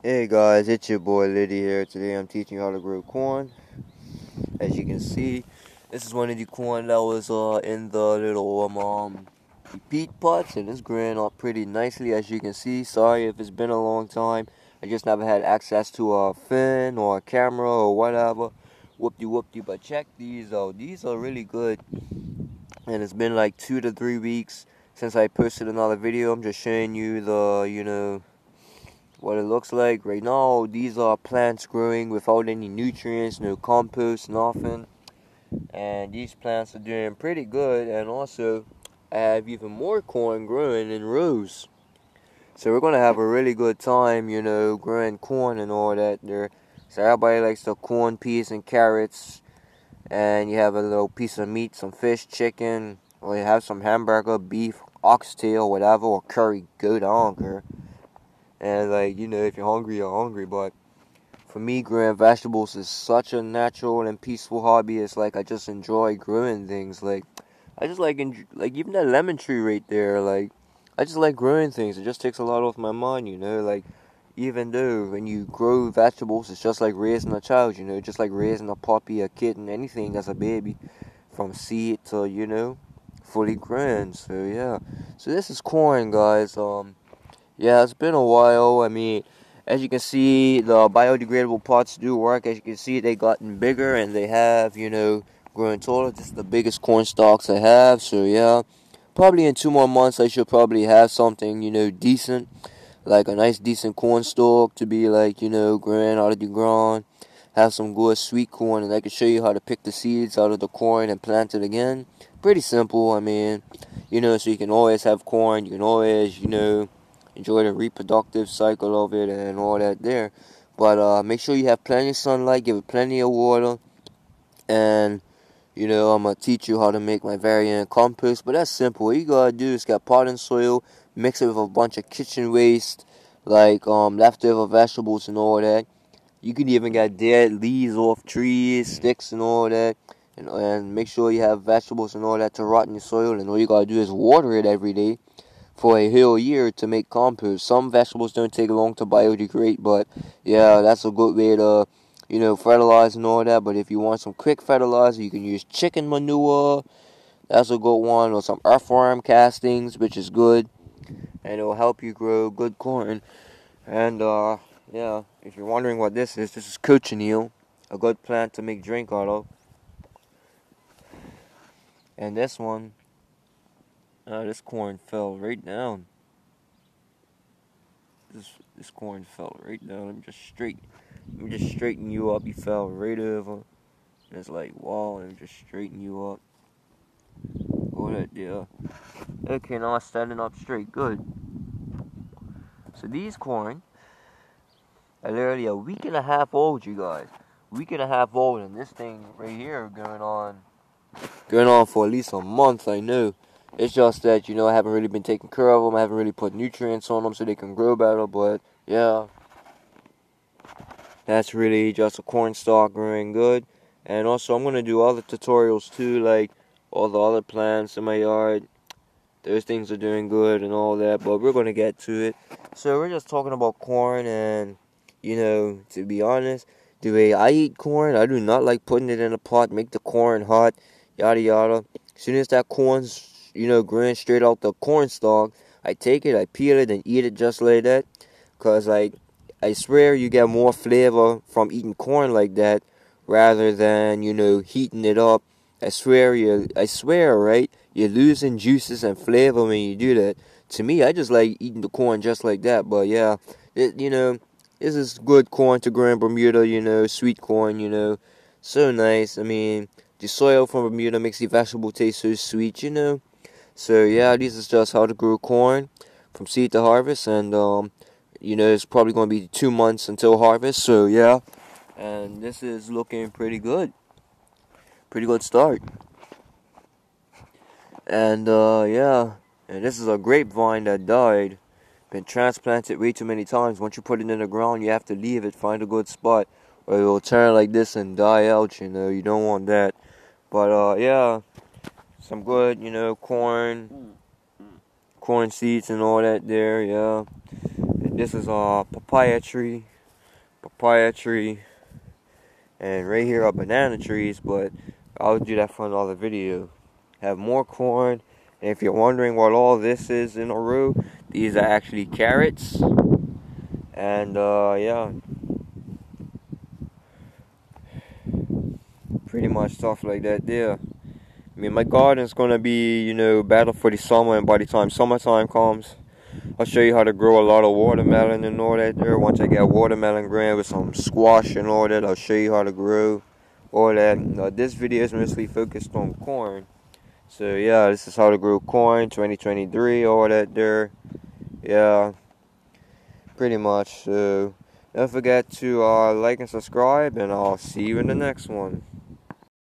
Hey guys, it's your boy Liddy here. Today I'm teaching you how to grow corn. As you can see, this is one of the corn that was uh, in the little um, um peat pots and it's growing up pretty nicely as you can see. Sorry if it's been a long time. I just never had access to a fin or a camera or whatever. Whoop-de whoop-de, but check these out. These are really good. And it's been like two to three weeks since I posted another video. I'm just showing you the, you know, what it looks like right now. These are plants growing without any nutrients no compost nothing. And these plants are doing pretty good. And also I have even more corn growing in rows. So we're gonna have a really good time you know growing corn and all that there. So everybody likes the corn peas and carrots. And you have a little piece of meat some fish chicken or you have some hamburger beef oxtail whatever or curry. Goat I don't care and like, you know, if you're hungry, you're hungry. But for me, growing vegetables is such a natural and peaceful hobby. It's like I just enjoy growing things. Like I just like like even that lemon tree right there. Like I just like growing things. It just takes a lot off my mind, you know. Like even though when you grow vegetables, it's just like raising a child, you know, just like raising a puppy, a kitten, anything as a baby, from seed to you know, fully grown. So yeah. So this is corn, guys. Um yeah, it's been a while. I mean, as you can see, the biodegradable pots do work. As you can see, they've gotten bigger and they have, you know, growing taller. This is the biggest corn stalks I have. So yeah, probably in two more months, I should probably have something, you know, decent, like a nice decent corn stalk to be like, you know, growing out of the ground. Have some good sweet corn, and I can show you how to pick the seeds out of the corn and plant it again. Pretty simple. I mean, you know, so you can always have corn. You can always, you know enjoy the reproductive cycle of it and all that there. But uh, make sure you have plenty of sunlight, give it plenty of water, and you know I'm gonna teach you how to make my variant compost. But that's simple. What you gotta do is get potting soil, mix it with a bunch of kitchen waste, like um, leftover vegetables and all that. You can even get dead leaves off trees, sticks and all that. And, and make sure you have vegetables and all that to rot in your soil. And all you gotta do is water it every day for a whole year to make compost. Some vegetables don't take long to biodegrade, but yeah, that's a good way to, you know, fertilize and all that. But if you want some quick fertilizer, you can use chicken manure. That's a good one, or some earthworm castings, which is good, and it will help you grow good corn. And uh, yeah, if you're wondering what this is, this is cochineal, a good plant to make drink out of. And this one Oh, this corn fell right down. This this corn fell right down. I'm just straight. Let me just straighten you up. You fell right over. And it's like wow. Me just straighten you up. It there. Okay, now I'm standing up straight. Good. So these corn are literally a week and a half old, you guys. Week and a half old, and this thing right here going on, going on for at least a month. I know. It's just that, you know, I haven't really been taking care of them. I haven't really put nutrients on them so they can grow better. But, yeah. That's really just a corn stalk growing good. And also, I'm going to do other tutorials too, like all the other plants in my yard. Those things are doing good and all that, but we're going to get to it. So, we're just talking about corn, and, you know, to be honest, the way I eat corn, I do not like putting it in a pot, make the corn hot, yada yada. As soon as that corn's you know, growing straight out the corn stalk. I take it, I peel it, and eat it just like that. Cause like, I swear you get more flavor from eating corn like that, rather than you know heating it up. I swear you, I swear, right? You're losing juices and flavor when you do that. To me, I just like eating the corn just like that. But yeah, it, you know, this is good corn to grow in Bermuda. You know, sweet corn. You know, so nice. I mean, the soil from Bermuda makes the vegetable taste so sweet. You know. So yeah, this is just how to grow corn from seed to harvest, and um, you know it's probably going to be two months until harvest. So yeah, and this is looking pretty good, pretty good start. And uh, yeah, and this is a grapevine that died. Been transplanted way too many times. Once you put it in the ground, you have to leave it, find a good spot, or it will turn like this and die out. You know, you don't want that. But uh, yeah some good, you know, corn, corn seeds and all that there, yeah. This is a papaya tree, papaya tree, and right here are banana trees, but I'll do that for another video. Have more corn, and if you're wondering what all this is in a row, these are actually carrots, and uh, yeah. Pretty much stuff like that there. I mean, my garden's gonna be, you know, better for the summer, and by the time summertime comes, I'll show you how to grow a lot of watermelon and all that there. Once I get watermelon ground with some squash and all that, I'll show you how to grow all that. Uh, this video is mostly focused on corn. So yeah, this is how to grow corn 2023, all that there. Yeah, pretty much. So don't forget to uh, like and subscribe, and I'll see you in the next one.